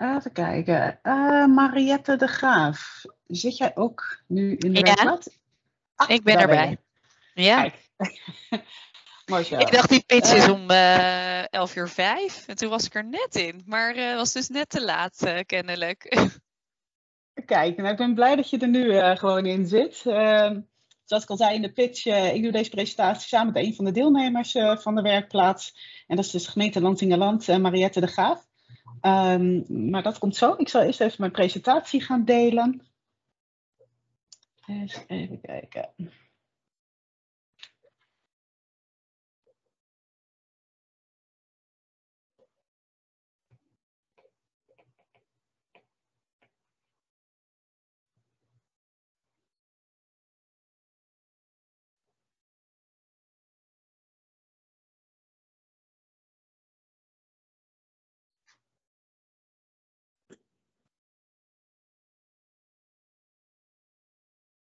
Even kijken. Uh, Mariette de Graaf. Zit jij ook nu in de ja. Ik ben erbij. Ja. ik dacht die pitch is om uh, eh, 11 uur 5. En toen was ik er net in. Maar uh, was dus net te laat, kennelijk. Kijk, nou, ik ben blij dat je er nu gewoon in zit. Ehm, zoals ik al zei in de pitch, ik doe deze presentatie samen met een van de deelnemers van de werkplaats. En dat is dus gemeente Lantingerland, Mariette de Graaf. Um, maar dat komt zo. Ik zal eerst even mijn presentatie gaan delen. Eens even kijken.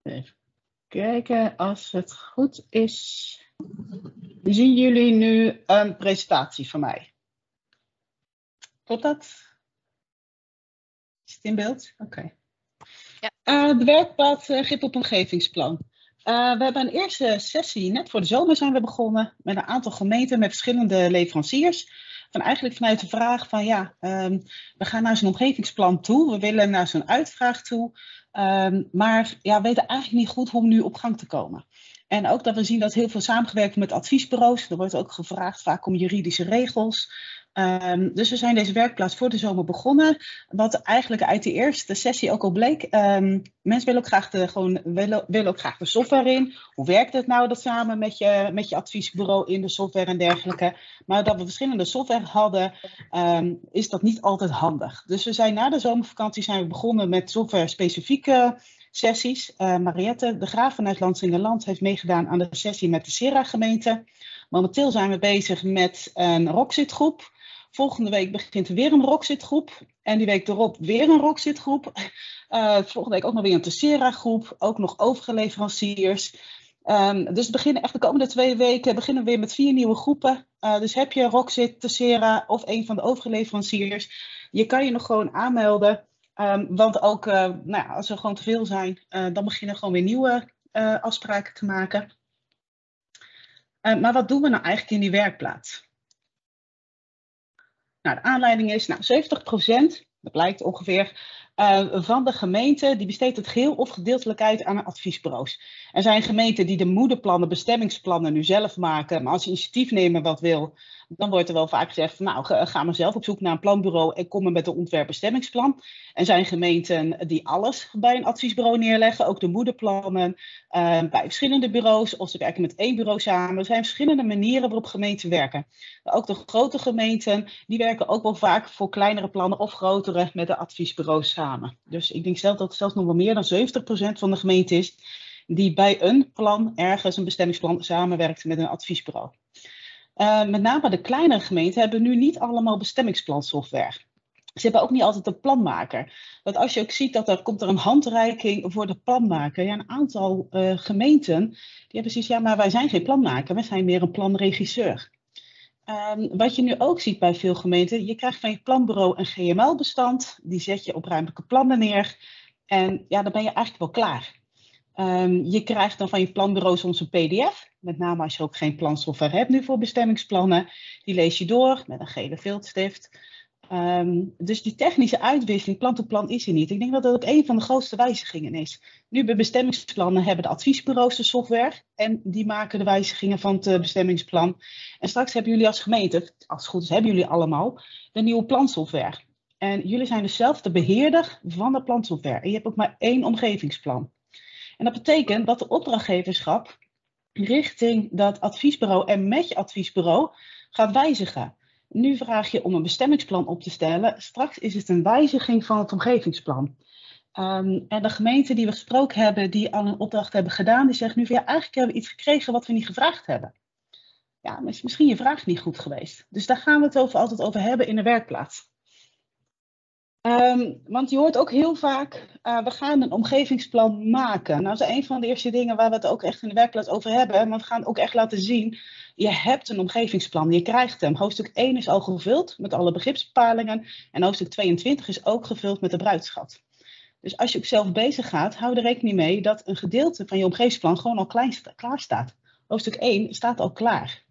Even kijken, als het goed is. Zien jullie nu een presentatie van mij? Klopt dat? Is het in beeld? Oké. Ja. Uh, de werkplaats uh, grip op omgevingsplan. Uh, we hebben een eerste sessie, net voor de zomer zijn we begonnen, met een aantal gemeenten met verschillende leveranciers. Van eigenlijk vanuit de vraag van ja, um, we gaan naar zo'n omgevingsplan toe, we willen naar zo'n uitvraag toe. Um, maar ja, weten eigenlijk niet goed hoe nu op gang te komen. En ook dat we zien dat heel veel samengewerkt met adviesbureaus. Er wordt ook gevraagd vaak om juridische regels. Um, dus we zijn deze werkplaats voor de zomer begonnen. Wat eigenlijk uit de eerste sessie ook al bleek. Um, mensen willen ook, graag de, gewoon, willen, willen ook graag de software in. Hoe werkt het nou dat samen met je, met je adviesbureau in de software en dergelijke. Maar dat we verschillende software hadden, um, is dat niet altijd handig. Dus we zijn na de zomervakantie zijn we begonnen met software specifieke sessies. Uh, Mariette de Graaf vanuit Landsingerland heeft meegedaan aan de sessie met de Sera gemeente. Momenteel zijn we bezig met een Roxit groep. Volgende week begint er weer een Roxit-groep. En die week erop weer een Roxit-groep. Uh, volgende week ook nog weer een Tessera-groep. Ook nog overige leveranciers. Um, dus beginnen echt de komende twee weken beginnen we weer met vier nieuwe groepen. Uh, dus heb je Roxit, Tessera of een van de overige leveranciers. Je kan je nog gewoon aanmelden. Um, want ook uh, nou ja, als er gewoon te veel zijn, dan beginnen we gewoon weer nieuwe afspraken te maken. maar wat doen we nou eigenlijk in die werkplaats? Nou, de aanleiding is, nou, 70%, dat blijkt ongeveer, uh, van de gemeenten die besteedt het geheel of gedeeltelijk uit aan adviesbureaus. Er zijn gemeenten die de moederplannen, bestemmingsplannen nu zelf maken, maar als je initiatief nemen wat wil, dan wordt er wel vaak gezegd, nou ga maar zelf op zoek naar een planbureau en kom maar met een ontwerpbestemmingsplan. Er zijn gemeenten die alles bij een adviesbureau neerleggen, ook de moederplannen uh, bij verschillende bureaus, of ze werken met één bureau samen. Er zijn verschillende manieren waarop gemeenten werken. Ook de grote gemeenten, die werken ook wel vaak voor kleinere plannen of grotere met de adviesbureaus samen. Dus ik denk zelf dat het zelfs nog wel meer dan 70% van de gemeente is die bij een plan ergens een bestemmingsplan samenwerkt met een adviesbureau. Uh, met name de kleinere gemeenten hebben nu niet allemaal bestemmingsplansoftware. Ze hebben ook niet altijd een planmaker. Want als je ook ziet dat er komt er een handreiking voor de planmaker. Ja, een aantal uh, gemeenten die hebben zoiets, ja, maar wij zijn geen planmaker, wij zijn meer een planregisseur. Um, wat je nu ook ziet bij veel gemeenten, je krijgt van je planbureau een GML-bestand, die zet je op ruimtelijke plannen neer. En ja, dan ben je eigenlijk wel klaar. Um, je krijgt dan van je planbureau soms een PDF, met name als je ook geen plansoftware hebt nu voor bestemmingsplannen. Die lees je door met een gele viltstift. Um, dus die technische uitwisseling, plan to plan, is er niet. Ik denk dat dat ook een van de grootste wijzigingen is. Nu bij bestemmingsplannen hebben de adviesbureaus de software en die maken de wijzigingen van het eh, bestemmingsplan. En straks hebben jullie als gemeente, als het goed is, hebben jullie allemaal de nieuwe plansoftware. En jullie zijn dus zelf de beheerder van de plansoftware. En je hebt ook maar één omgevingsplan. En dat betekent dat de opdrachtgeverschap richting dat adviesbureau en met je adviesbureau gaat wijzigen. Nu vraag je om een bestemmingsplan op te stellen. Straks is het een wijziging van het omgevingsplan. Um, en de gemeenten die we gesproken hebben, die al een opdracht hebben gedaan, die zeggen nu van ja, eigenlijk hebben we iets gekregen wat we niet gevraagd hebben. Ja, is misschien je vraag niet goed geweest. Dus daar gaan we het over, altijd over hebben in de werkplaats. Um, want je hoort ook heel vaak, uh, we gaan een omgevingsplan maken. Nou, dat is een van de eerste dingen waar we het ook echt in de werkplaats over hebben. Maar we gaan ook echt laten zien je hebt een omgevingsplan, je krijgt hem. Hoofdstuk 1 is al gevuld met alle begripsbepalingen en hoofdstuk 22 is ook gevuld met de bruidschat. Dus als je ook zelf bezig gaat, hou er rekening mee dat een gedeelte van je omgevingsplan gewoon al klein, klaar staat. Hoofdstuk 1 staat al klaar.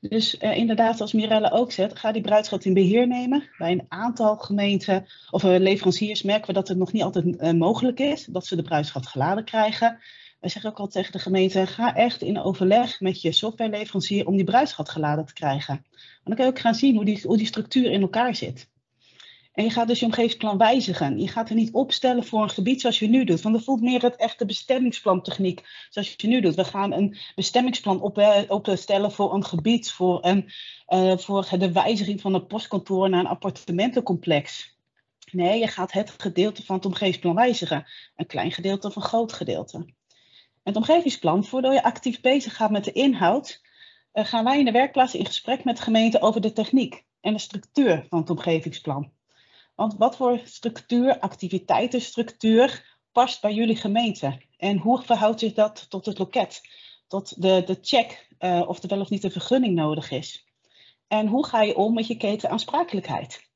Dus uh, inderdaad, zoals Mirelle ook zegt, ga die bruidschat in beheer nemen. Bij een aantal gemeenten of uh, leveranciers merken we dat het nog niet altijd uh, mogelijk is dat ze de bruidschat geladen krijgen. Wij zeggen ook al tegen de gemeente, ga echt in overleg met je softwareleverancier om die bruidschat geladen te krijgen. Want dan kun je ook gaan zien hoe die, hoe die structuur in elkaar zit. En je gaat dus je omgevingsplan wijzigen. Je gaat er niet opstellen voor een gebied zoals je nu doet. Want dat voelt meer het echte bestemmingsplan-techniek zoals je nu doet. We gaan een bestemmingsplan eh, opstellen voor een gebied, voor, een, uh, voor de wijziging van een postkantoor naar een appartementencomplex. Nee, je gaat het gedeelte van het omgevingsplan wijzigen. Een klein gedeelte of een groot gedeelte. Het omgevingsplan, voordat je actief bezig gaat met de inhoud, uh, gaan wij in de werkplaats in gesprek met de gemeente over de techniek en de structuur van het omgevingsplan. Want wat voor structuur, activiteitenstructuur past bij jullie gemeente? En hoe verhoudt zich dat tot het loket? Tot de, de check uh, of er wel of niet een vergunning nodig is? En hoe ga je om met je ketenaansprakelijkheid?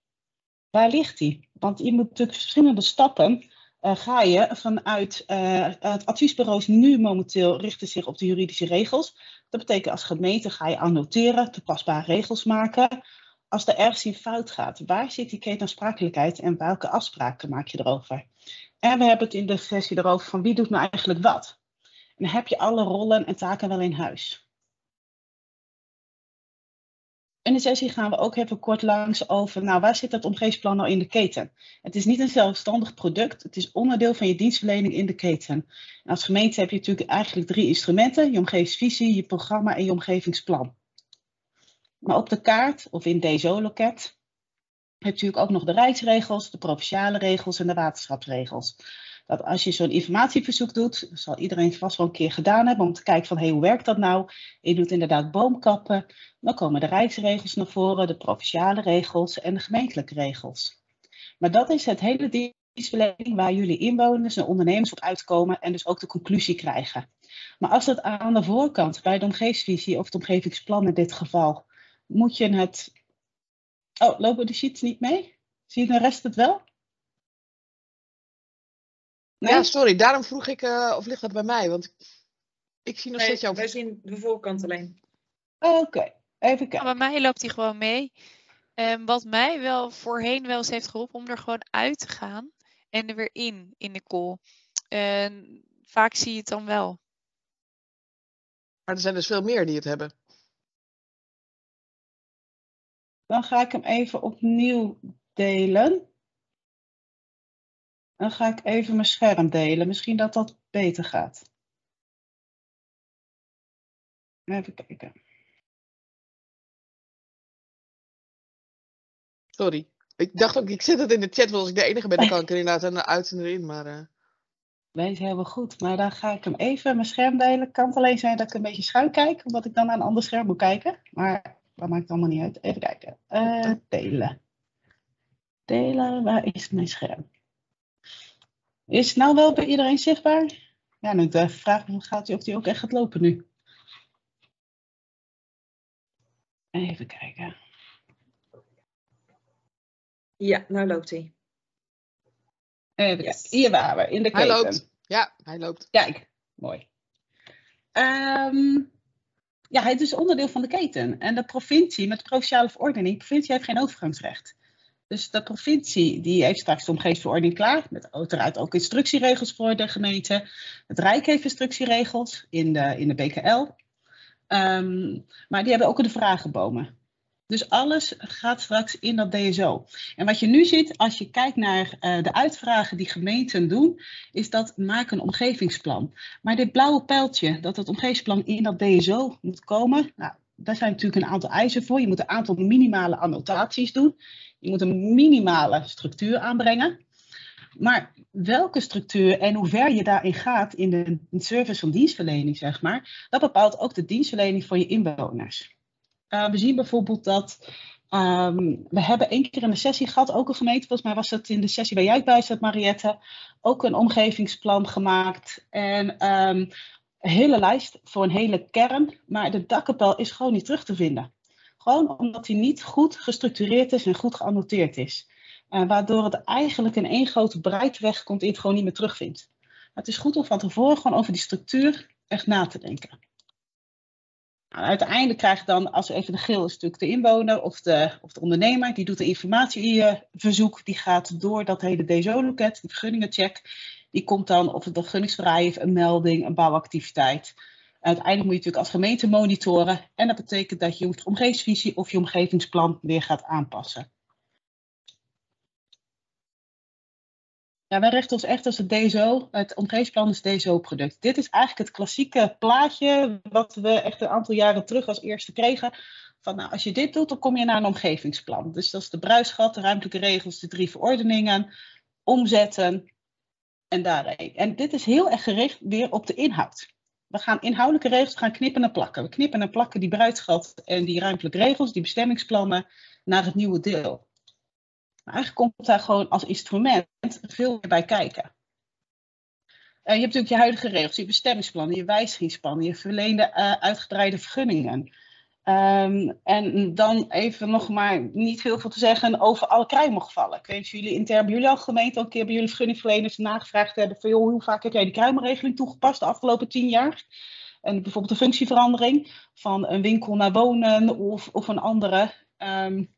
Waar ligt die? Want je moet natuurlijk verschillende stappen uh, ga je vanuit uh, het adviesbureaus nu momenteel richten zich op de juridische regels. Dat betekent als gemeente ga je annoteren, toepasbare regels maken als er ergens in fout gaat, waar zit die ketenaansprakelijkheid en welke afspraken maak je erover? En we hebben het in de sessie erover van wie doet nou eigenlijk wat? En heb je alle rollen en taken wel in huis. In de sessie gaan we ook even kort langs over, nou waar zit dat omgevingsplan nou in de keten? Het is niet een zelfstandig product, het is onderdeel van je dienstverlening in de keten. En als gemeente heb je natuurlijk eigenlijk drie instrumenten, je omgevingsvisie, je programma en je omgevingsplan. Maar op de kaart of in DSO-loket heb je natuurlijk ook nog de rijksregels, de provinciale regels en de waterschapsregels. Dat als je zo'n informatieverzoek doet, zal iedereen vast wel een keer gedaan hebben om te kijken van hey, hoe werkt dat nou? Je doet inderdaad boomkappen, dan komen de rijksregels naar voren, de provinciale regels en de gemeentelijke regels. Maar dat is het hele dienstverlening waar jullie inwoners en ondernemers op uitkomen en dus ook de conclusie krijgen. Maar als dat aan de voorkant bij de omgevingsvisie of het omgevingsplan in dit geval moet je het. Oh, lopen de sheets niet mee? Zie je de rest het wel? Nee? Ja, sorry, daarom vroeg ik uh, of ligt dat bij mij, want ik zie nog nee, steeds jouw. Wij zien de voorkant alleen. Oké, okay. even kijken. Ja, bij mij loopt hij gewoon mee. Um, wat mij wel voorheen wel eens heeft geholpen om er gewoon uit te gaan en er weer in, in de call. En vaak zie je het dan wel. Maar er zijn dus veel meer die het hebben. Dan ga ik hem even opnieuw delen. Dan ga ik even mijn scherm delen. Misschien dat dat beter gaat. Even kijken. Sorry. Ik dacht ook, ik zet het in de chat, als ik de enige ben, dan kan ik er inderdaad een uit en erin. Maar, uh... Is helemaal goed. Maar dan ga ik hem even mijn scherm delen. Het kan alleen zijn dat ik een beetje schuin kijk, omdat ik dan naar een ander scherm moet kijken. Maar dat maakt allemaal niet uit. Even kijken. Uh, delen. Delen, waar is mijn scherm? Is het nou wel bij iedereen zichtbaar? Ja, nu de vraag gaat hij of die ook echt gaat lopen nu. Even kijken. Ja, nou loopt hij. Even yes. Hier waren we, in de keten. Hij loopt. Ja, hij loopt. Kijk, mooi. Um, ja, het is onderdeel van de keten. En de provincie, met de provinciale verordening, de provincie heeft geen overgangsrecht. Dus de provincie die heeft straks de omgevingsverordening klaar, met uiteraard ook instructieregels voor de gemeente. Het Rijk heeft instructieregels in de, in de BKL. Um, maar die hebben ook de vragenbomen. Dus alles gaat straks in dat DSO. En wat je nu ziet, als je kijkt naar uh, de uitvragen die gemeenten doen, is dat maak een omgevingsplan. Maar dit blauwe pijltje, dat het omgevingsplan in dat DSO moet komen, nou, daar zijn natuurlijk een aantal eisen voor. Je moet een aantal minimale annotaties doen. Je moet een minimale structuur aanbrengen. Maar welke structuur en hoe ver je daarin gaat in de, in de service van dienstverlening, zeg maar, dat bepaalt ook de dienstverlening voor je inwoners. Uh, we zien bijvoorbeeld dat um, we hebben één keer in de sessie gehad, ook een gemeente, volgens mij was dat in de sessie waar jij bij zat, Mariette, ook een omgevingsplan gemaakt. En um, een hele lijst voor een hele kern, maar de dakkapel is gewoon niet terug te vinden. Gewoon omdat hij niet goed gestructureerd is en goed geannoteerd is. Uh, waardoor het eigenlijk in één grote breidweg komt en het gewoon niet meer terugvindt. het is goed om van tevoren gewoon over die structuur echt na te denken. Nou, uiteindelijk krijg je dan, als even de geel is natuurlijk de inwoner of de, of de ondernemer, die doet de informatieverzoek, die gaat door dat hele DSO-loket, de vergunningencheck. Die komt dan of het een is, een melding, een bouwactiviteit. uiteindelijk moet je natuurlijk als gemeente monitoren en dat betekent dat je je omgevingsvisie of je omgevingsplan weer gaat aanpassen. Ja, wij richten ons echt als het DSO. Het omgevingsplan is DSO-product. Dit is eigenlijk het klassieke plaatje wat we echt een aantal jaren terug als eerste kregen. Van nou, als je dit doet, dan kom je naar een omgevingsplan. Dus dat is de bruisgat, de ruimtelijke regels, de drie verordeningen, omzetten en daarheen. En dit is heel erg gericht weer op de inhoud. We gaan inhoudelijke regels gaan knippen en plakken. We knippen en plakken die bruisgat en die ruimtelijke regels, die bestemmingsplannen, naar het nieuwe deel. Maar eigenlijk komt daar gewoon als instrument veel meer bij kijken. Uh, je hebt natuurlijk je huidige regels, je bestemmingsplannen, je wijzigingsplannen, je verleende uh, vergunningen. Um, en dan even nog maar niet heel veel te zeggen over alle kruimelgevallen. Ik weet of jullie intern bij jullie al gemeente al een keer bij jullie vergunningverleners nagevraagd hebben van joh, hoe vaak heb jij die kruimelregeling toegepast de afgelopen tien jaar? En bijvoorbeeld de functieverandering van een winkel naar wonen of, of een andere. Um,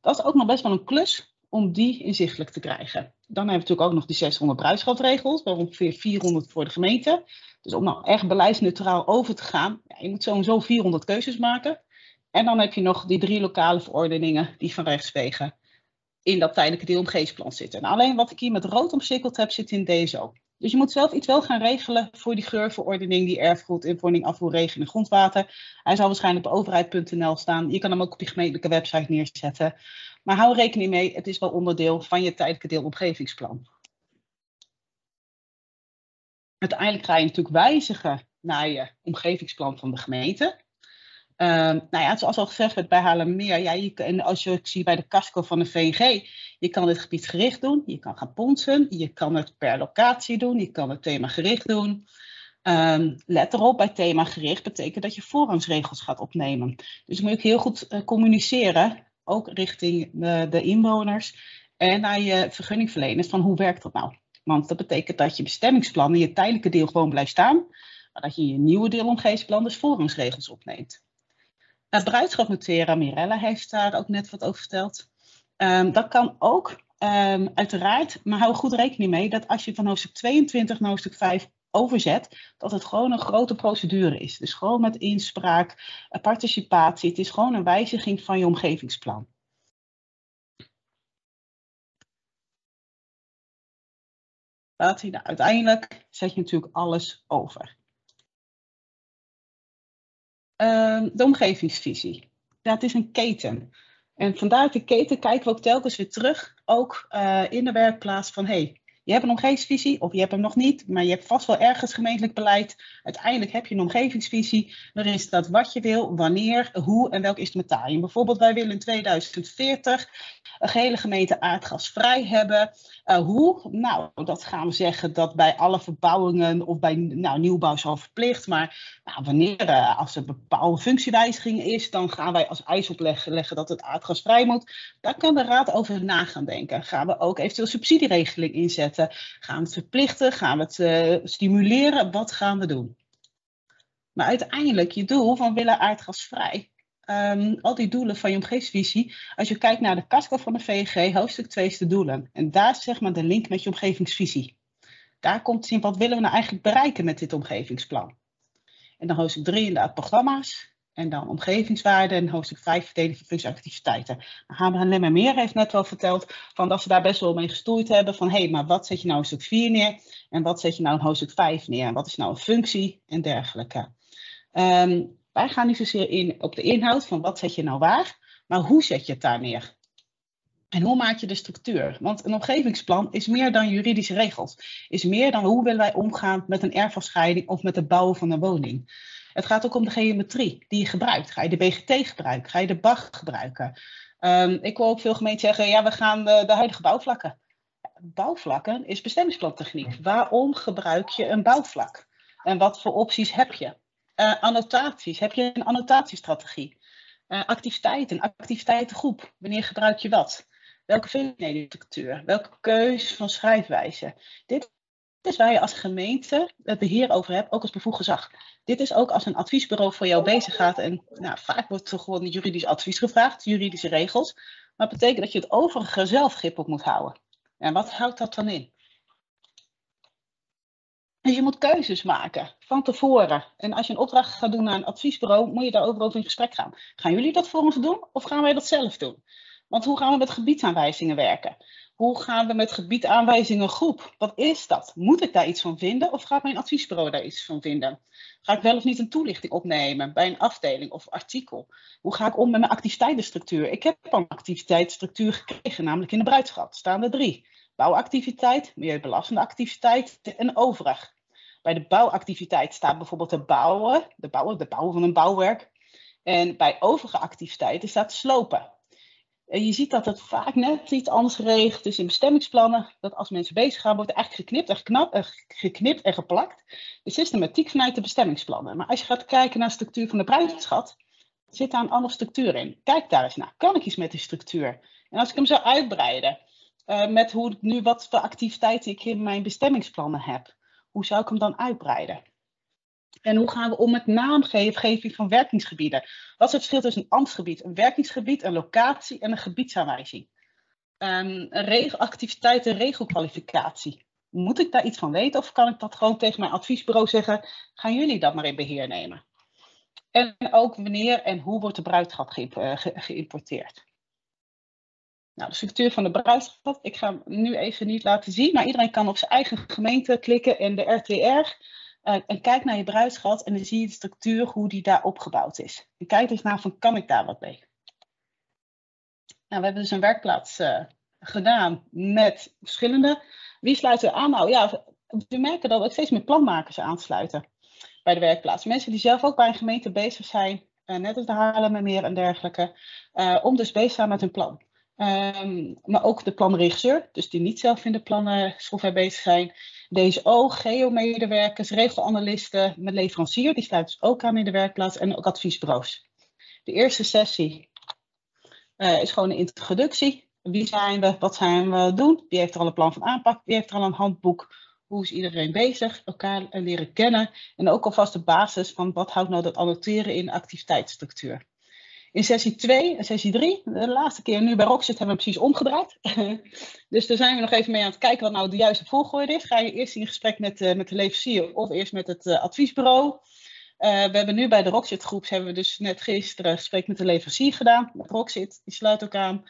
dat is ook nog best wel een klus om die inzichtelijk te krijgen. Dan hebben we natuurlijk ook nog die 600 bruidschatregels, ongeveer 400 voor de gemeente. Dus om nou echt beleidsneutraal over te gaan, ja, je moet sowieso 400 keuzes maken. En dan heb je nog die drie lokale verordeningen die van rechtswegen in dat tijdelijke deelomgevingsplan zitten. En alleen wat ik hier met rood omcirkeld heb, zit in DSO. Dus je moet zelf iets wel gaan regelen voor die geurverordening, die erfgoed, invoering, afvoer, regen en grondwater. Hij zal waarschijnlijk op overheid.nl staan. Je kan hem ook op je gemeentelijke website neerzetten. Maar hou rekening mee, het is wel onderdeel van je tijdelijke deelomgevingsplan. Uiteindelijk ga je natuurlijk wijzigen naar je omgevingsplan van de gemeente. Um, nou ja, zoals al gezegd werd bij Haarlemmermeer, ja, je, en als je ziet bij de casco van de VNG, je kan dit gebied gericht doen, je kan gaan ponsen, je kan het per locatie doen, je kan het thema gericht doen. Um, let erop, bij thema gericht betekent dat je voorrangsregels gaat opnemen. Dus moet je ook heel goed uh, communiceren, ook richting uh, de inwoners en naar je vergunningverleners, van hoe werkt dat nou? Want dat betekent dat je bestemmingsplan in je tijdelijke deel gewoon blijft staan, maar dat je in je nieuwe deelomgevingsplan dus voorrangsregels opneemt. Het bruidschap noteren, Mirella heeft daar ook net wat over verteld. Um, dat kan ook, um, uiteraard, maar hou goed rekening mee dat als je van hoofdstuk 22 naar hoofdstuk 5 overzet, dat het gewoon een grote procedure is. Dus gewoon met inspraak, eh, participatie. Het is gewoon een wijziging van je omgevingsplan. Nou, uiteindelijk zet je natuurlijk alles over. Uh, de omgevingsvisie. Dat is een keten. En vandaar de keten kijken we ook telkens weer terug, ook uh, in de werkplaats van hey, je hebt een omgevingsvisie of je hebt hem nog niet, maar je hebt vast wel ergens gemeentelijk beleid. Uiteindelijk heb je een omgevingsvisie waarin staat wat je wil, wanneer, hoe en welk instrumentarium. Bijvoorbeeld wij willen in 2040 een gehele gemeente aardgasvrij hebben. Uh, hoe? Nou, dat gaan we zeggen dat bij alle verbouwingen of bij nou, nieuwbouw zal verplicht. Maar nou, wanneer, uh, als er bepaalde functiewijziging is, dan gaan wij als eis opleggen leggen dat het aardgasvrij moet. Daar kan de raad over na gaan denken. Gaan we ook eventueel subsidieregeling inzetten? Gaan we het verplichten? Gaan we het uh, stimuleren? Wat gaan we doen? Maar uiteindelijk, je doel van willen aardgasvrij um, al die doelen van je omgevingsvisie. Als je kijkt naar de casco van de VG, hoofdstuk 2 is de doelen. En daar is zeg maar de link met je omgevingsvisie. Daar komt zien wat willen we nou eigenlijk bereiken met dit omgevingsplan. En dan hoofdstuk 3 inderdaad programma's. En dan omgevingswaarden en hoofdstuk 5 verdeling van functieactiviteiten. Nou, en Meer heeft net wel verteld van dat ze daar best wel mee gestoeid hebben. Van hé, hey, maar wat zet je nou in hoofdstuk 4 neer? En wat zet je nou in hoofdstuk 5 neer? En wat is nou een functie en dergelijke? Um, wij gaan niet zozeer in op de inhoud van wat zet je nou waar, maar hoe zet je het daar neer? En hoe maak je de structuur? Want een omgevingsplan is meer dan juridische regels. Is meer dan hoe willen wij omgaan met een erfafscheiding of met het bouwen van een woning. Het gaat ook om de geometrie die je gebruikt. Ga je de BGT gebruiken? Ga je de BAG gebruiken? Um, ik hoor ook veel gemeenten zeggen, ja, we gaan de, de huidige bouwvlakken. Bouwvlakken is bestemmingsplan techniek. Waarom gebruik je een bouwvlak? En wat voor opties heb je? Uh, annotaties. Heb je een annotatiestrategie? Uh, activiteiten, activiteitengroep. Wanneer gebruik je wat? Welke structuur? Welke keus van schrijfwijze? Dit is waar je als gemeente het beheer over hebt, ook als bevoegd gezag. Dit is ook als een adviesbureau voor jou bezig gaat. En nou, vaak wordt er gewoon juridisch advies gevraagd, juridische regels. Maar dat betekent dat je het overige zelf grip op moet houden. En wat houdt dat dan in? Dus je moet keuzes maken van tevoren. En als je een opdracht gaat doen naar een adviesbureau, moet je daarover over in gesprek gaan. Gaan jullie dat voor ons doen of gaan wij dat zelf doen? Want hoe gaan we met gebiedsaanwijzingen werken? Hoe gaan we met gebiedaanwijzingen groep? Wat is dat? Moet ik daar iets van vinden of gaat mijn adviesbureau daar iets van vinden? Ga ik wel of niet een toelichting opnemen bij een afdeling of artikel? Hoe ga ik om met mijn activiteitenstructuur? Ik heb een activiteitsstructuur gekregen, namelijk in de bruidschat. Staan er drie. Bouwactiviteit, milieubelastende activiteit en overig. Bij de bouwactiviteit staat bijvoorbeeld de bouwen, de bouwen, de bouwen van een bouwwerk. En bij overige activiteiten staat slopen. Je ziet dat het vaak net iets anders geregeld is in bestemmingsplannen. Dat als mensen bezig gaan, wordt er eigenlijk geknipt en, eh, geknipt en geplakt. De systematiek vanuit de bestemmingsplannen. Maar als je gaat kijken naar de structuur van de bruidschat, zit daar een andere structuur in. Kijk daar eens naar. Kan ik iets met die structuur? En als ik hem zou uitbreiden, uh, met hoe nu wat voor activiteiten ik in mijn bestemmingsplannen heb, hoe zou ik hem dan uitbreiden? En hoe gaan we om met naamgeving van werkingsgebieden? Wat is het verschil tussen een ambtsgebied, een werkingsgebied, een locatie en een gebiedsaanwijzing? Um, een activiteit en regelkwalificatie. Moet ik daar iets van weten of kan ik dat gewoon tegen mijn adviesbureau zeggen? Gaan jullie dat maar in beheer nemen? En ook wanneer en hoe wordt de bruidschat ge geïmporteerd? Nou, de structuur van de bruidschat, ik ga hem nu even niet laten zien, maar iedereen kan op zijn eigen gemeente klikken en de RTR uh, en kijk naar je bruidschat en dan zie je de structuur, hoe die daar opgebouwd is. En kijk dus naar van, kan ik daar wat mee? Nou, we hebben dus een werkplaats uh, gedaan met verschillende. Wie sluit er aan? Nou ja, we merken dat ook steeds meer planmakers aansluiten bij de werkplaats. Mensen die zelf ook bij een gemeente bezig zijn, uh, net als de Haarlemmermeer en dergelijke, om dus bezig te zijn met hun plan. Um, maar ook de planregisseur, dus die niet zelf in de plannen software bezig zijn. DSO, geomedewerkers, regelanalisten met leverancier, die sluiten dus ook aan in de werkplaats en ook adviesbureaus. De eerste sessie uh, is gewoon een introductie. Wie zijn we, wat zijn we doen, wie heeft er al een plan van aanpak, wie heeft er al een handboek, hoe is iedereen bezig, elkaar leren kennen en ook alvast de basis van wat houdt nou dat annoteren in activiteitsstructuur. In sessie 2 en sessie 3, de laatste keer nu bij Rockset, hebben we precies omgedraaid. dus daar zijn we nog even mee aan het kijken wat nou de juiste volgorde is. Ga je eerst in gesprek met, uh, met de leverancier of eerst met het uh, adviesbureau? Uh, we hebben nu bij de Rockset groep, hebben we dus net gisteren gesprek met de leverancier gedaan. Met Rockset, die sluit ook aan.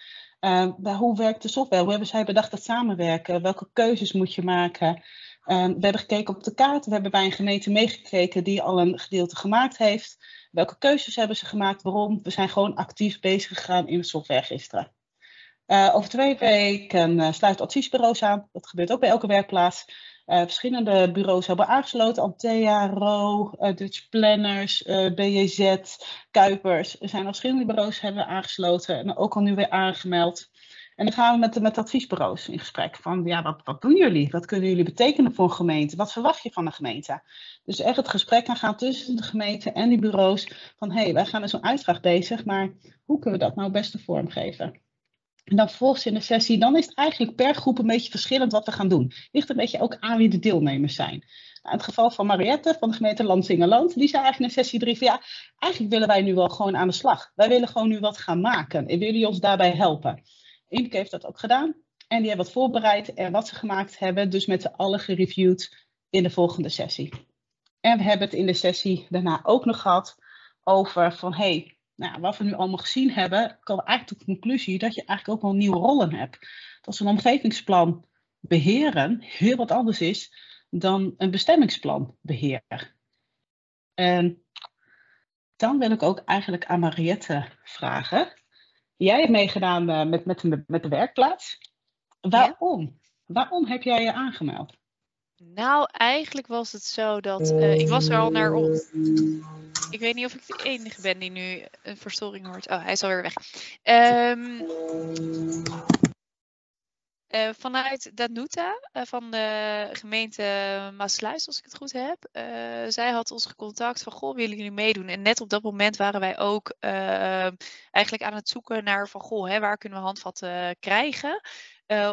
hoe werkt de software? Hoe hebben zij bedacht dat samenwerken? Welke keuzes moet je maken? we hebben gekeken op de kaart. We hebben bij een gemeente meegekeken die al een gedeelte gemaakt heeft. Welke keuzes hebben ze gemaakt? Waarom? We zijn gewoon actief bezig gegaan in het softwareregisteren. Uh, over twee weken uh, sluiten adviesbureaus aan. Dat gebeurt ook bij elke werkplaats. Uh, verschillende bureaus hebben aangesloten. Altea, RO, Dutch Planners, BJZ, Kuipers. Er zijn al verschillende bureaus hebben aangesloten en ook al nu weer aangemeld. En dan gaan we met, met adviesbureaus in gesprek. Van ja, wat, wat doen jullie? Wat kunnen jullie betekenen voor een gemeente? Wat verwacht je van een gemeente? Dus echt het gesprek gaan tussen de gemeente en die bureaus. Van hé, hey, wij gaan met zo'n uitvraag bezig, maar hoe kunnen we dat nou beste vormgeven? En dan volgens in de sessie, dan is het eigenlijk per groep een beetje verschillend wat we gaan doen. Ligt een beetje ook aan wie de deelnemers zijn. Nou, in het geval van Mariette van de gemeente Landsingerland, die zei eigenlijk in sessie 3 van ja, eigenlijk willen wij nu wel gewoon aan de slag. Wij willen gewoon nu wat gaan maken en willen jullie ons daarbij helpen? Imke heeft dat ook gedaan. En die hebben wat voorbereid en wat ze gemaakt hebben, dus met z'n allen gereviewd in de volgende sessie. En we hebben het in de sessie daarna ook nog gehad over van hé, hey, nou, wat we nu allemaal gezien hebben, komen we eigenlijk tot de conclusie dat je eigenlijk ook wel nieuwe rollen hebt. Dat een omgevingsplan beheren heel wat anders is dan een bestemmingsplan beheren. En dan wil ik ook eigenlijk aan Mariette vragen. Jij hebt meegedaan uh, met, met, de, met de werkplaats. Waarom? Ja. Waarom heb jij je aangemeld? Nou, eigenlijk was het zo dat uh, ik was er al naar op. Ik weet niet of ik de enige ben die nu een verstoring hoort. Oh, hij is alweer weg. Um, Eh, vanuit Danuta uh, van de gemeente Maasluis, als ik het goed heb. Uh, zij had ons gecontact van, goh, willen jullie meedoen? En net op dat moment waren wij ook eigenlijk aan het zoeken naar van, goh, hè, waar kunnen we handvatten krijgen?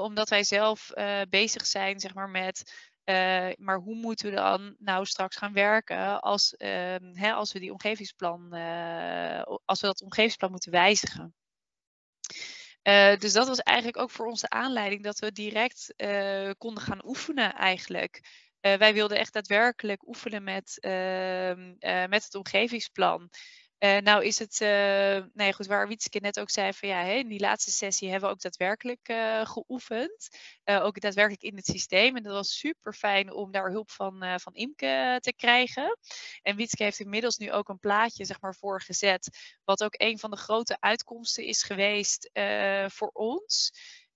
omdat wij zelf bezig zijn, zeg maar, met maar hoe moeten we dan nou straks gaan werken als, uh, hè, als we die omgevingsplan, als we dat omgevingsplan moeten wijzigen? Uh, dus dat was eigenlijk ook voor ons de aanleiding dat we direct konden gaan oefenen eigenlijk. wij wilden echt daadwerkelijk oefenen met, ehm, met het omgevingsplan. Uh, nou is het, uh, goed, waar Wietske net ook zei van ja, hè, in die laatste sessie hebben we ook daadwerkelijk uh, geoefend. ook daadwerkelijk in het systeem. En dat was super fijn om daar hulp van, van Imke te krijgen. En Wietske heeft inmiddels nu ook een plaatje zeg maar voor gezet. Wat ook een van de grote uitkomsten is geweest voor ons.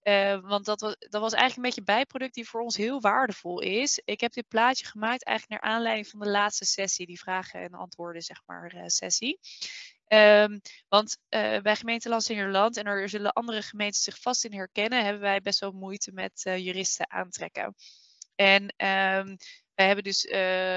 Uh, want dat was, dat was eigenlijk een beetje bijproduct die voor ons heel waardevol is. Ik heb dit plaatje gemaakt eigenlijk naar aanleiding van de laatste sessie, die vragen en antwoorden, zeg maar, uh, sessie. Um, want uh, bij gemeente Land en er zullen andere gemeenten zich vast in herkennen, hebben wij best wel moeite met juristen aantrekken. En um, wij hebben dus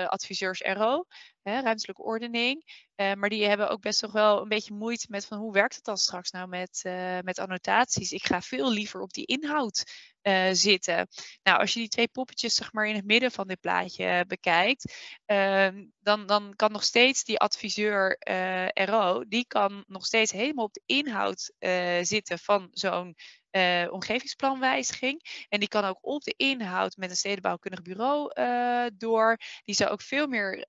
adviseurs RO, hè, ruimtelijke ordening. Uh, maar die hebben ook best nog wel een beetje moeite met van hoe werkt het dan straks nou met, uh, met annotaties. Ik ga veel liever op die inhoud zitten. Nou, als je die twee poppetjes zeg maar in het midden van dit plaatje bekijkt, ehm, dan, dan kan nog steeds die adviseur RO, die kan nog steeds helemaal op de inhoud zitten van zo'n uh, omgevingsplanwijziging. En die kan ook op de inhoud met een stedenbouwkundig bureau uh, door. Die zou ook veel meer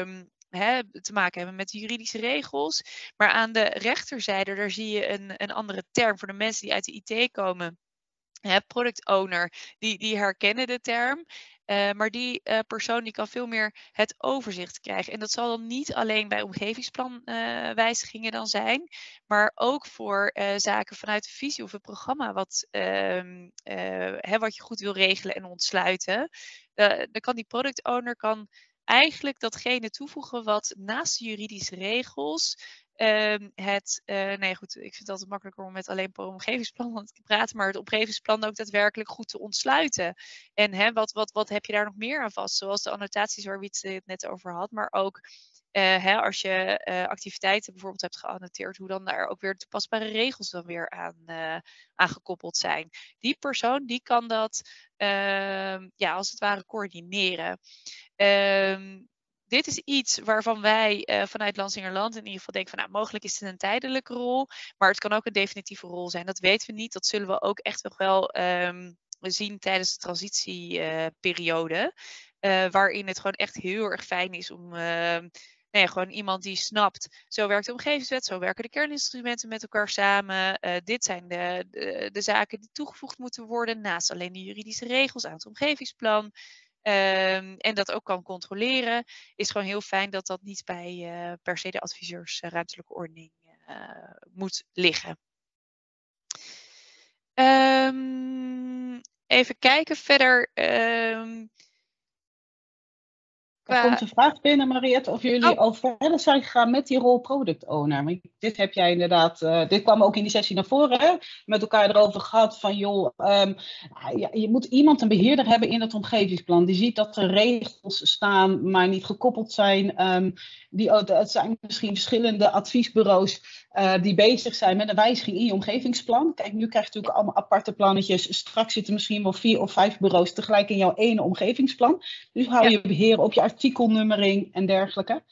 um, hè, te maken hebben met juridische regels. Maar aan de rechterzijde, daar zie je een, een andere term voor de mensen die uit de IT komen. Product owner, die, die herkennen de term. Uh, maar die uh, persoon die kan veel meer het overzicht krijgen. En dat zal dan niet alleen bij omgevingsplanwijzigingen uh, dan zijn, maar ook voor zaken vanuit de visie of het programma wat, ehm, hè, wat je goed wil regelen en ontsluiten. dan kan die product owner kan eigenlijk datgene toevoegen wat naast de juridische regels um, het, uh, nee goed, ik vind het altijd makkelijker om met alleen omgevingsplan te praten, maar het omgevingsplan ook daadwerkelijk goed te ontsluiten. En hè, wat, wat, wat heb je daar nog meer aan vast? Zoals de annotaties waar we het net over had, maar ook uh, hè, als je uh, activiteiten bijvoorbeeld hebt geannoteerd, hoe dan daar ook weer toepasbare regels dan weer aan, uh, aan gekoppeld zijn. Die persoon die kan dat ehm, ja, als het ware coördineren. Um, dit is iets waarvan wij uh, vanuit Lansingerland in ieder geval denken van nou, mogelijk is het een tijdelijke rol, maar het kan ook een definitieve rol zijn. Dat weten we niet. Dat zullen we ook echt nog wel um, zien tijdens de transitieperiode, uh, waarin het gewoon echt heel erg fijn is om uh, nee, gewoon iemand die snapt, zo werkt de omgevingswet, zo werken de kerninstrumenten met elkaar samen. Uh, dit zijn de, de, zaken die toegevoegd moeten worden naast alleen de juridische regels aan het omgevingsplan. Um, en dat ook kan controleren, is gewoon heel fijn dat dat niet bij uh, per se de adviseurs uh, ruimtelijke ordening uh, moet liggen. Um, even kijken verder. Um, er komt een vraag binnen, Mariette, of jullie oh. al verder zijn gegaan met die rol product owner. Want dit heb jij inderdaad, uh, dit kwam ook in die sessie naar voren, hè? met elkaar erover gehad van, joh, um, ja, je moet iemand, een beheerder hebben in het omgevingsplan. Die ziet dat er regels staan, maar niet gekoppeld zijn. Um, die, het zijn misschien verschillende adviesbureaus uh, die bezig zijn met een wijziging in je omgevingsplan. Kijk, nu krijg je natuurlijk allemaal aparte plannetjes. Straks zitten misschien wel vier of vijf bureaus tegelijk in jouw ene omgevingsplan. Dus hou ja. je beheer op je artikelnummering en dergelijke.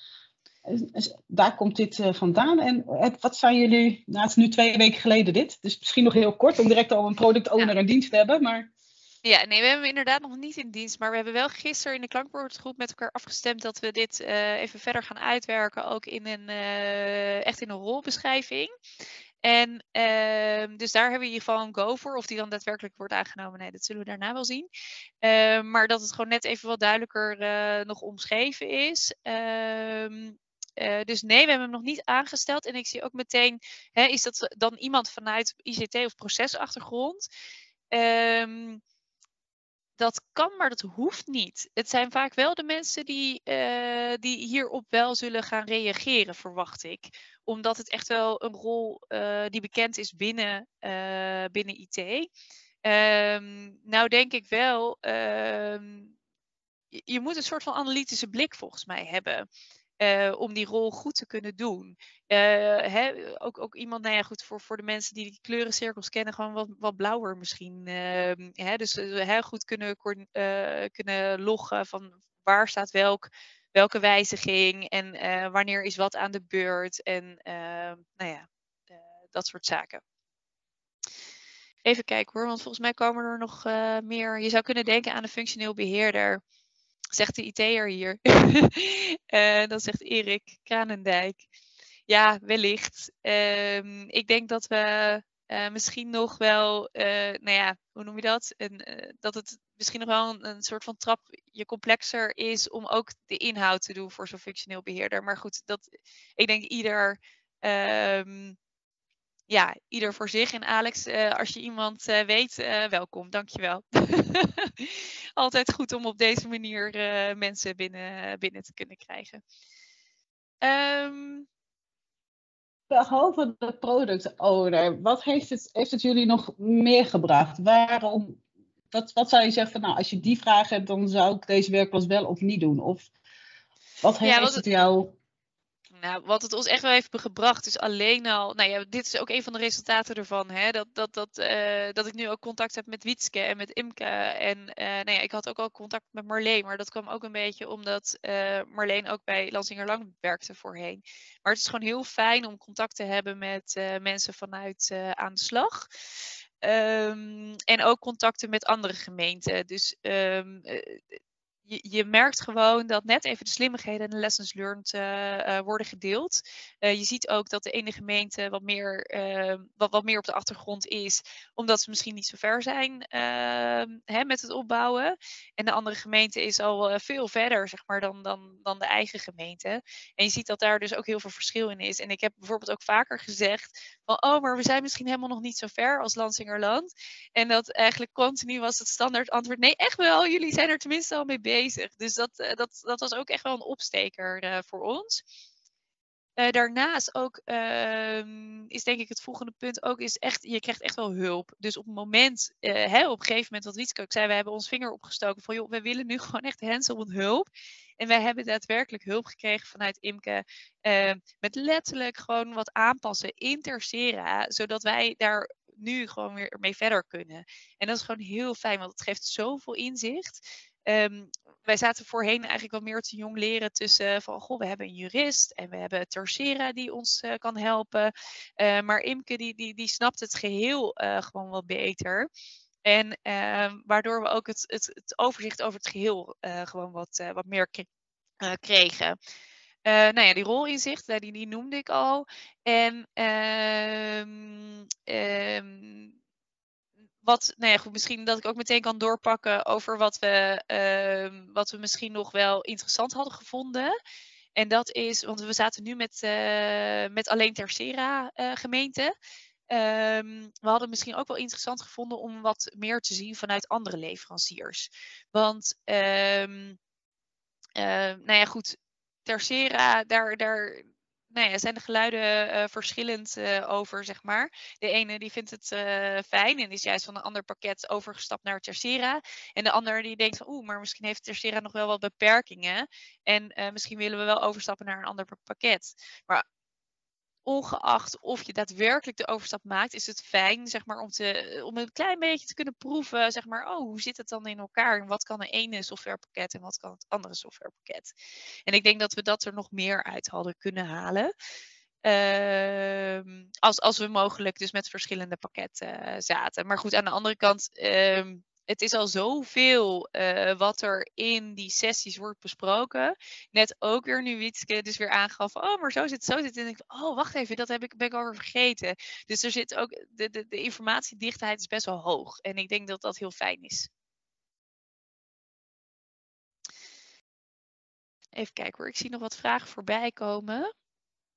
Dus daar komt dit uh, vandaan. En het, wat zijn jullie, nou het is nu twee weken geleden dit, dus misschien nog heel kort om direct al een product owner ja. in dienst te hebben. Maar... Ja, nee, we hebben inderdaad nog niet in dienst, maar we hebben wel gisteren in de klankbordgroep met elkaar afgestemd dat we dit uh, even verder gaan uitwerken, ook in een, uh, echt in een rolbeschrijving. En uh, dus daar hebben we in ieder geval een go voor. Of die dan daadwerkelijk wordt aangenomen, nee, dat zullen we daarna wel zien. Uh, maar dat het gewoon net even wat duidelijker uh, nog omschreven is. Uh, dus nee, we hebben hem nog niet aangesteld. En ik zie ook meteen, hè, is dat dan iemand vanuit ICT of procesachtergrond? Um, dat kan, maar dat hoeft niet. Het zijn vaak wel de mensen die, uh, die hierop wel zullen gaan reageren, verwacht ik. Omdat het echt wel een rol uh, die bekend is binnen, uh, binnen IT. Ehm, nou denk ik wel, ehm, je moet een soort van analytische blik volgens mij hebben. Eh, om die rol goed te kunnen doen. Eh, hè, ook, ook iemand, nou ja, goed, voor, voor de mensen die die kleurencirkels kennen, gewoon wat, wat blauwer misschien. ehm, hè, dus eh, hè, goed kunnen, eh, kunnen loggen van waar staat welk, welke wijziging en eh, wanneer is wat aan de beurt. En ehm, nou ja, eh, dat soort zaken. Even kijken hoor, want volgens mij komen er nog eh, meer. Je zou kunnen denken aan een functioneel beheerder. Zegt de IT'er hier. Eh dat zegt Erik Kranendijk. Ja, wellicht. Ehm, ik denk dat we eh, misschien nog wel, eh, nou ja, hoe noem je dat? Dat het misschien nog wel een, soort van trapje complexer is om ook de inhoud te doen voor zo'n functioneel beheerder. Maar goed, dat, ik denk ieder ehm, ja, ieder voor zich. En Alex, eh, als je iemand eh, weet, eh, welkom, dankjewel. Altijd goed om op deze manier mensen binnen, binnen te kunnen krijgen. Ehm, Behalve de product owner, wat heeft het, heeft het jullie nog meer gebracht? Waarom, wat, wat zou je zeggen van, nou, als je die vraag hebt, dan zou ik deze werkplaats wel of niet doen? Of wat heeft wat het jou... Nou, wat het ons echt wel heeft gebracht is alleen al. Nou ja, dit is ook een van de resultaten ervan. Hè, dat, dat, dat, eh, dat ik nu ook contact heb met Wietske en met Imke. En eh, nou ja, ik had ook al contact met Marleen. Maar dat kwam ook een beetje omdat eh, Marleen ook bij Lansinger Lang werkte voorheen. Maar het is gewoon heel fijn om contact te hebben met mensen vanuit aan de slag. Ehm, en ook contacten met andere gemeenten. Dus ehm, eh, je, je merkt gewoon dat net even de slimmigheden en de lessons learned eh, eh, worden gedeeld. Eh, je ziet ook dat de ene gemeente wat meer, wat, wat meer op de achtergrond is, omdat ze misschien niet zo ver zijn ehm, hè, met het opbouwen. En de andere gemeente is al veel verder zeg maar, dan, dan, dan de eigen gemeente. En je ziet dat daar dus ook heel veel verschil in is. En ik heb bijvoorbeeld ook vaker gezegd van, oh, maar we zijn misschien helemaal nog niet zo ver als Lansingerland. En dat eigenlijk continu was het standaard antwoord, nee, echt wel, jullie zijn er tenminste al mee bezig. Dus dat, eh, dat, dat was ook echt wel een opsteker eh, voor ons. Eh, daarnaast ook ehm, is denk ik het volgende punt ook is echt, je krijgt echt wel hulp. Dus op het moment, hè, op een gegeven moment wat Wietske ook zei, we hebben ons vinger opgestoken van joh, we willen nu gewoon echt hands-on hulp. En wij hebben daadwerkelijk hulp gekregen vanuit Imke. met letterlijk gewoon wat aanpassen in Tercera. Zodat wij daar nu gewoon weer mee verder kunnen. En dat is gewoon heel fijn, want het geeft zoveel inzicht. Ehm, wij zaten voorheen eigenlijk wel meer te jong leren tussen van, goh, we hebben een jurist en we hebben Tercera die ons eh, kan helpen. Eh, maar Imke die, die, die snapt het geheel eh, gewoon wel beter. En ehm, waardoor we ook het, het, het overzicht over het geheel eh, gewoon wat, wat meer kre- kregen. Nou ja, die rolinzicht, die, die noemde ik al. En ehm, wat, nou ja, goed, misschien dat ik ook meteen kan doorpakken over wat we, ehm, wat we misschien nog wel interessant hadden gevonden. En dat is, want we zaten nu met, eh, met alleen Tercera eh gemeente. Ehm, we hadden misschien ook wel interessant gevonden om wat meer te zien vanuit andere leveranciers. Want, ehm, eh, nou ja, goed, Tercera, daar, daar nou ja, zijn de geluiden eh, verschillend eh, over, zeg maar. De ene die vindt het eh, fijn en is juist van een ander pakket overgestapt naar Tercera. En de ander die denkt van, oeh, maar misschien heeft Tercera nog wel wat beperkingen. En misschien willen we wel overstappen naar een ander pa- pakket. Maar ongeacht of je daadwerkelijk de overstap maakt, is het fijn zeg maar, om, te, om een klein beetje te kunnen proeven. Zeg maar, oh, hoe zit het dan in elkaar? En wat kan de ene softwarepakket en wat kan het andere softwarepakket? En ik denk dat we dat er nog meer uit hadden kunnen halen. Ehm, als, als we mogelijk dus met verschillende pakketten eh, zaten. Maar goed, aan de andere kant, ehm, het is al zoveel eh, wat er in die sessies wordt besproken. Net ook weer nu Wietske dus weer aangaf, oh, maar zo zit, zo zit. En ik, oh, wacht even, dat heb ik, ben ik vergeten. Dus er zit ook, de, de, de informatiedichtheid is best wel hoog. En ik denk dat dat heel fijn is. Even kijken hoor, ik zie nog wat vragen voorbij komen.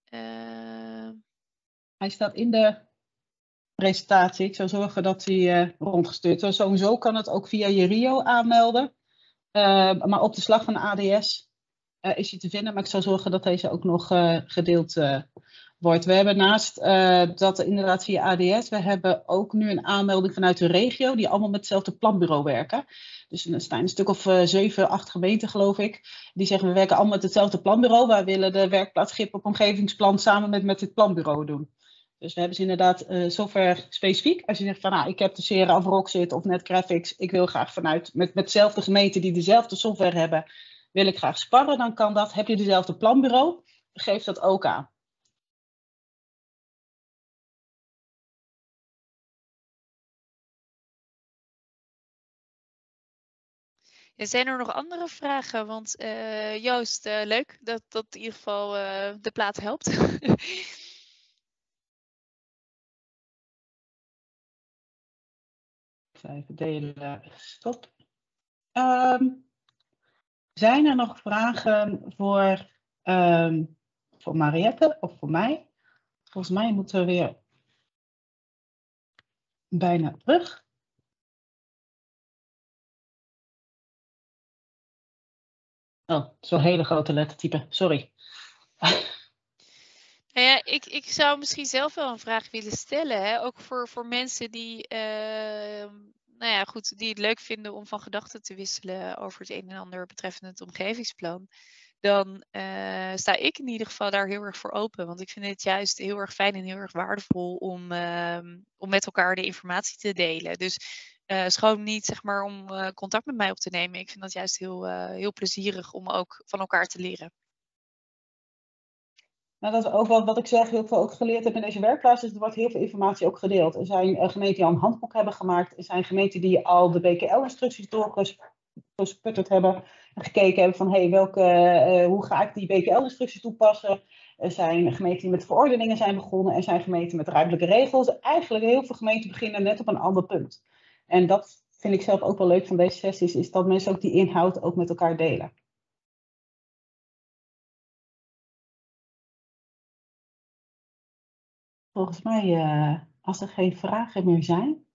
Uh, Hij staat in de presentatie. Ik zou zorgen dat hij uh, rondgestuurd wordt. Sowieso kan het ook via je Rio aanmelden. Uh, maar op de slag van ADS uh, is hij te vinden. Maar ik zou zorgen dat deze ook nog gedeeld wordt. We hebben naast dat inderdaad via ADS, we hebben ook nu een aanmelding vanuit de regio die allemaal met hetzelfde planbureau werken. Dus er staan een stuk of zeven, acht gemeenten geloof ik. Die zeggen we werken allemaal met hetzelfde planbureau. Wij willen de werkplaatsgrip op omgevingsplan samen met, met het planbureau doen. Dus we hebben ze inderdaad uh, software specifiek. Als je zegt van nou, ik heb de Sera of Roxit of NetGraphics. Ik wil graag vanuit met, met dezelfde gemeenten die dezelfde software hebben. Wil ik graag sparren, dan kan dat. Heb je dezelfde planbureau, geef dat ook aan. Ja, zijn er nog andere vragen? Want uh, Joost, uh, leuk dat dat in ieder geval de plaat helpt. Even delen. Stop. Um, zijn er nog vragen voor, um, voor Mariette of voor mij? Volgens mij moeten we weer bijna terug. Oh, zo'n hele grote lettertype. Sorry. Nou ja, ik, ik zou misschien zelf wel een vraag willen stellen. Hè? Ook voor, voor mensen die, uh, nou ja, goed, die het leuk vinden om van gedachten te wisselen over het een en ander betreffende het omgevingsplan. Dan uh, sta ik in ieder geval daar heel erg voor open. Want ik vind het juist heel erg fijn en heel erg waardevol om, uh, om met elkaar de informatie te delen. Dus uh, schoon niet zeg maar, om uh, contact met mij op te nemen. Ik vind dat juist heel, heel plezierig om ook van elkaar te leren. Nou, dat is ook wat, wat ik zeg, heel veel ook geleerd heb in deze werkplaats. Dus er wordt heel veel informatie ook gedeeld. Er zijn gemeenten die al een handboek hebben gemaakt. Er zijn gemeenten die al de BKL-instructies doorgesputterd hebben. En gekeken hebben van, hey, welke, hoe ga ik die BKL-instructies toepassen? Er zijn gemeenten die met verordeningen zijn begonnen. Er zijn gemeenten met ruimtelijke regels. Eigenlijk heel veel gemeenten beginnen net op een ander punt. En dat vind ik zelf ook wel leuk van deze sessies, is dat mensen ook die inhoud ook met elkaar delen. Volgens mij, uh, als er geen vragen meer zijn,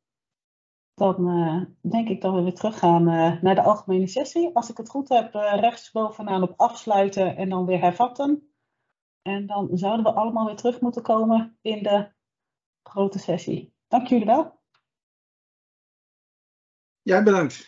dan uh, denk ik dat we weer teruggaan uh, naar de algemene sessie. Als ik het goed heb, rechtsbovenaan op afsluiten en dan weer hervatten. En dan zouden we allemaal weer terug moeten komen in de grote sessie. Dank jullie wel. Jij bedankt.